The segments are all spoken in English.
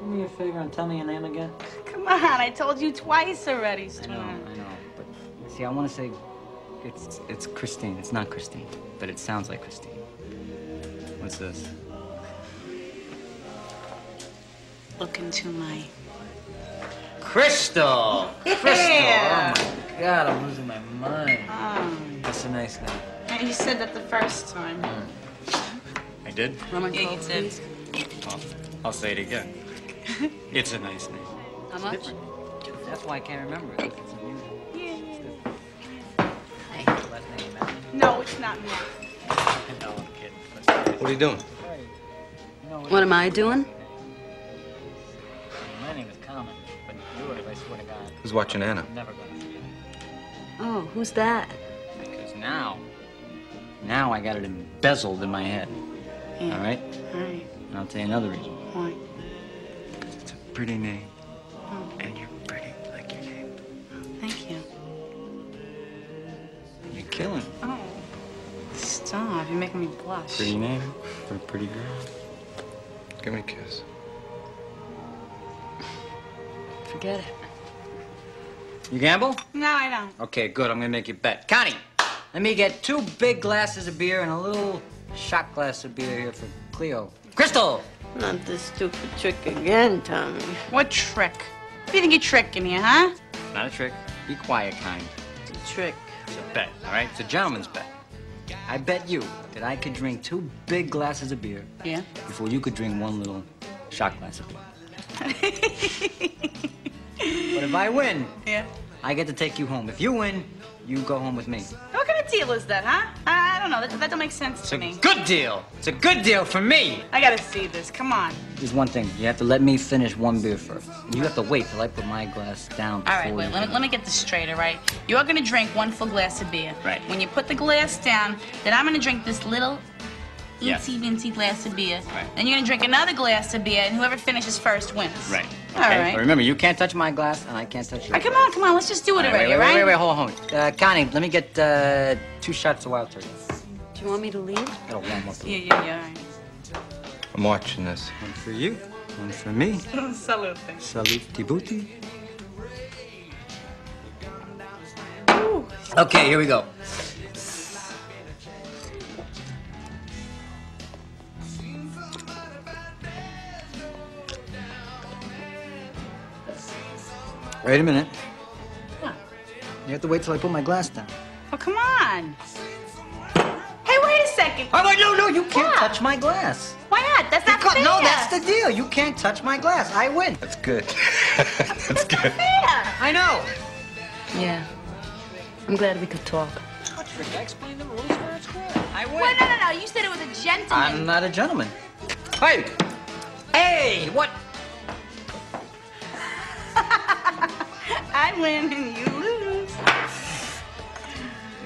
Do me a favor and tell me your name again. Come on, I told you twice already, I know, I know. But see, I want to say it's it's Christine. It's not Christine, but it sounds like Christine. What's this? Look into my. Crystal. Crystal. Yeah. Oh my God, I'm losing my mind. Um, That's a nice name. yeah, you said that the first time. I did. Roman Yeah, you Coke, did. please. I'll, I'll say it again. it's a nice name. How much? That's why I can't remember it. It's unusual. Hey. Name. No, it's not me. No, I'm kidding. What are you doing? What am I doing? My name is Common, but yours, I swear to God, Who's watching Anna? Never gonna forget. Oh, who's that? Because now, now I got it embezzled in my head. Yeah. All right? All right. And I'll tell you another reason. Why? It's a pretty name. And you're pretty like your name. Thank you. You're killing. Oh. Stop. You're making me blush. Pretty name for a pretty girl. Give me a kiss. Forget it. You gamble? No, I don't. Okay, good. I'm gonna make you bet. Connie, let me get two big glasses of beer and a little shot glass of beer here for Cleo. Crystal! Not this stupid trick again, Tommy. What trick? What do you think you're tricking here, huh? Not a trick. Be quiet, kind. It's a trick. It's a bet, all right? It's a gentleman's bet. I bet you that I could drink two big glasses of beer Yeah. before you could drink one little shot glass of beer. but if I win, Yeah. I get to take you home. If you win, you go home with me. What kind of deal is that, huh? I, I don't know. That, that don't make sense to me. It's to a me. good deal. It's a good deal for me. I gotta see this. Come on. There's one thing. You have to let me finish one beer first. You have to wait till I put my glass down. All right, wait. Let me, let me get this straight, all right? You're gonna drink one full glass of beer. Right. When you put the glass down, then I'm gonna drink this little Yeah. eensy weensy glass of beer. Right. Then you're gonna drink another glass of beer, and whoever finishes first wins. Right. All Okay. right. But remember, you can't touch my glass, and I can't touch yours. right, come on, come on. Let's just do it All right, already, wait, wait, all right? wait, wait, hold on, hold on. Uh, Connie, let me get uh, two shots of wild turkey. Do you want me to leave? That'll warm up. Yeah, yeah, yeah. I'm watching this. One for you, one for me. All right. Salute. Salute tibuti. Okay, here we go. Wait a minute. What? You have to wait till I put my glass down. Oh, come on. Hey, wait a second. Oh, wait, no, no, you can't What? touch my glass. Why not? That's not Because, fair. no, that's the deal. You can't touch my glass. I win. That's good. That's good. fair. I know. Yeah. I'm glad we could talk. I explained the rules fair and square. I win. Wait, no, no, no. You said it was a gentleman. I'm not a gentleman. Hey! Hey! What? I win and you lose.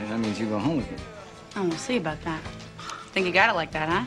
that means you go home with me. Oh, we'll see about that. Think you got it like that, huh?